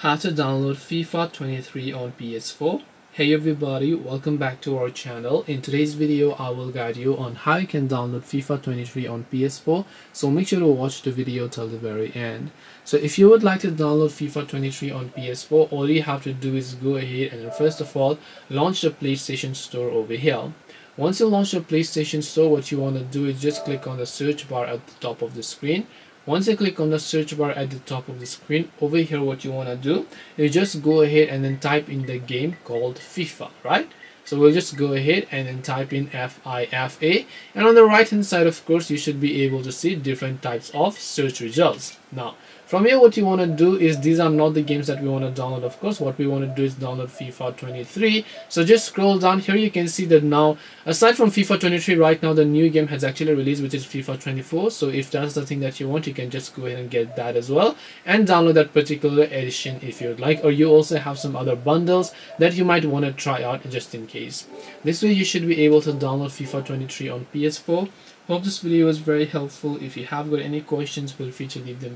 How to download FIFA 23 on PS4 Hey everybody, welcome back to our channel. In today's video, I will guide you on how you can download FIFA 23 on PS4. So make sure to watch the video till the very end. So if you would like to download FIFA 23 on PS4, all you have to do is go ahead and first of all, launch the PlayStation Store over here. Once you launch the PlayStation Store, what you want to do is just click on the search bar at the top of the screen once you click on the search bar at the top of the screen over here what you want to do you just go ahead and then type in the game called FIFA right? So we'll just go ahead and then type in FIFA and on the right hand side of course you should be able to see different types of search results now from here what you want to do is these are not the games that we want to download. Of course what we want to do is download FIFA 23 so just scroll down. Here you can see that now aside from FIFA 23 right now the new game has actually released which is FIFA 24 so if that's the thing that you want you can just go ahead and get that as well and download that particular edition if you'd like. Or you also have some other bundles that you might want to try out just in case. This way you should be able to download FIFA 23 on PS4 Hope this video was very helpful. If you have got any questions, feel free to leave them